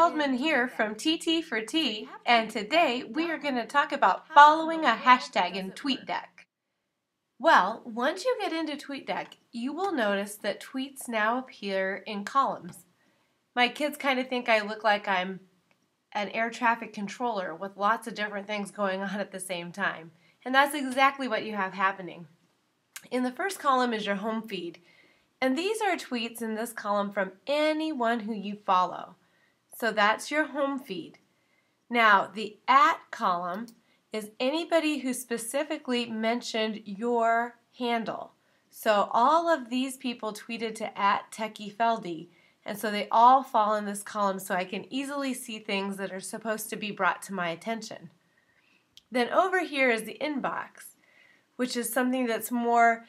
Evelyn here from TT for T, and today we are going to talk about following a hashtag in TweetDeck. Well, once you get into TweetDeck, you will notice that tweets now appear in columns. My kids kind of think I look like I'm an air traffic controller with lots of different things going on at the same time, and that's exactly what you have happening. In the first column is your home feed, and these are tweets in this column from anyone who you follow. So that's your home feed. Now, the at column is anybody who specifically mentioned your handle. So all of these people tweeted to at TechieFeldy, and so they all fall in this column so I can easily see things that are supposed to be brought to my attention. Then over here is the inbox, which is something that's more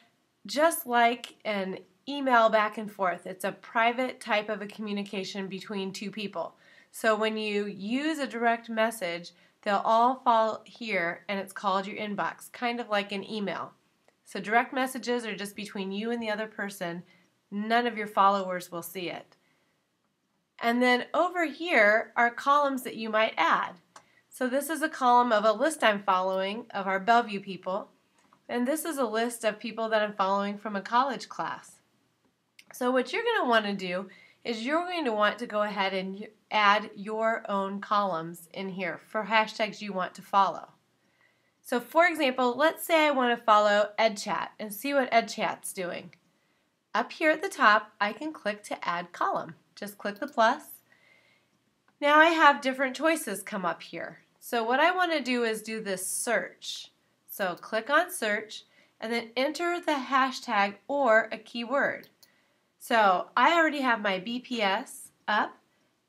just like an email back and forth. It's a private type of a communication between two people. So when you use a direct message, they'll all fall here and it's called your inbox, kind of like an email. So direct messages are just between you and the other person. None of your followers will see it. And then over here are columns that you might add. So this is a column of a list I'm following of our Bellevue people. And this is a list of people that I'm following from a college class. So what you're going to want to do is you're going to want to go ahead and add your own columns in here for hashtags you want to follow. So for example, let's say I want to follow EdChat and see what EdChat's doing. Up here at the top, I can click to add column. Just click the plus. Now I have different choices come up here. So what I want to do is do this search. So click on search and then enter the hashtag or a keyword. So I already have my BPS up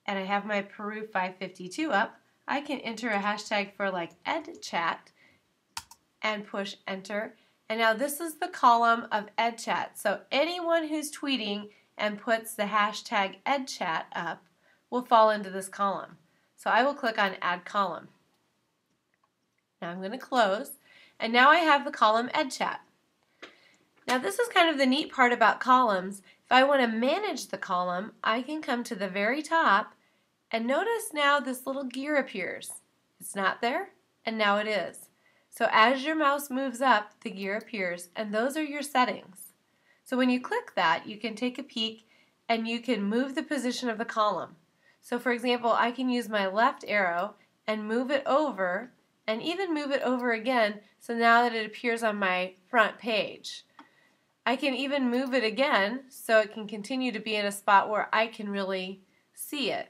and I have my Peru 552 up. I can enter a hashtag for like EdChat and push enter. And now this is the column of EdChat. So anyone who's tweeting and puts the hashtag EdChat up will fall into this column. So I will click on Add Column. Now I'm going to close. And now I have the column EdChat. Now this is kind of the neat part about columns. If I want to manage the column, I can come to the very top and notice now this little gear appears. It's not there, and now it is. So as your mouse moves up, the gear appears, and those are your settings. So when you click that, you can take a peek and you can move the position of the column. So for example, I can use my left arrow and move it over and even move it over again so now that it appears on my front page. I can even move it again so it can continue to be in a spot where I can really see it.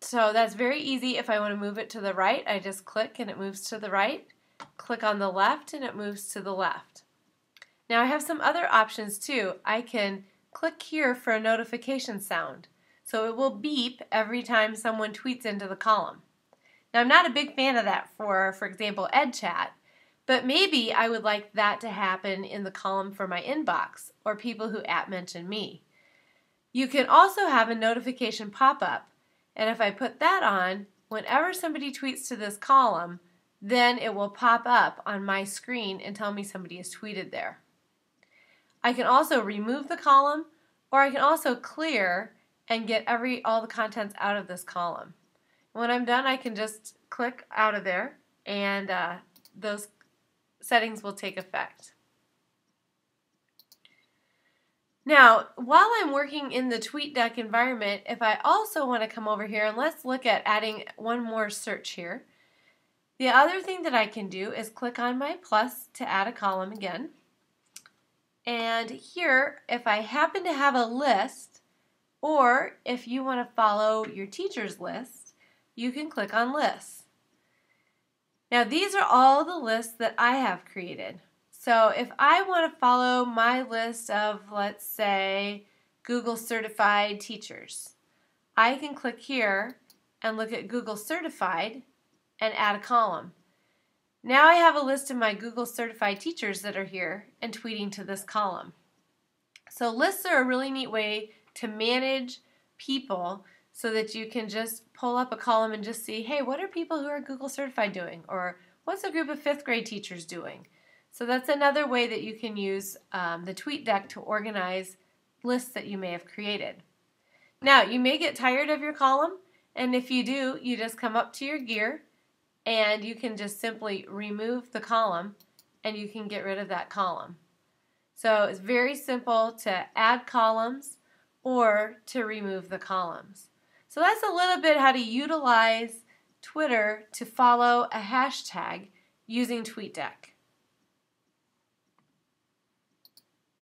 So that's very easy. If I want to move it to the right, I just click and it moves to the right. Click on the left and it moves to the left. Now I have some other options too. I can click here for a notification sound. So it will beep every time someone tweets into the column. Now I'm not a big fan of that for, for example, EdChat but maybe I would like that to happen in the column for my inbox or people who at mention me. You can also have a notification pop up, and if I put that on, whenever somebody tweets to this column, then it will pop up on my screen and tell me somebody has tweeted there. I can also remove the column, or I can also clear and get every all the contents out of this column. When I'm done, I can just click out of there, and uh, those settings will take effect. Now, while I'm working in the TweetDeck environment, if I also want to come over here and let's look at adding one more search here. The other thing that I can do is click on my plus to add a column again. And here, if I happen to have a list, or if you want to follow your teacher's list, you can click on lists. Now these are all the lists that I have created. So if I want to follow my list of, let's say, Google certified teachers, I can click here and look at Google certified and add a column. Now I have a list of my Google certified teachers that are here and tweeting to this column. So lists are a really neat way to manage people so that you can just pull up a column and just see, hey, what are people who are Google certified doing? Or what's a group of fifth grade teachers doing? So that's another way that you can use um, the TweetDeck to organize lists that you may have created. Now, you may get tired of your column, and if you do, you just come up to your gear and you can just simply remove the column and you can get rid of that column. So it's very simple to add columns or to remove the columns. So that's a little bit how to utilize Twitter to follow a hashtag using TweetDeck.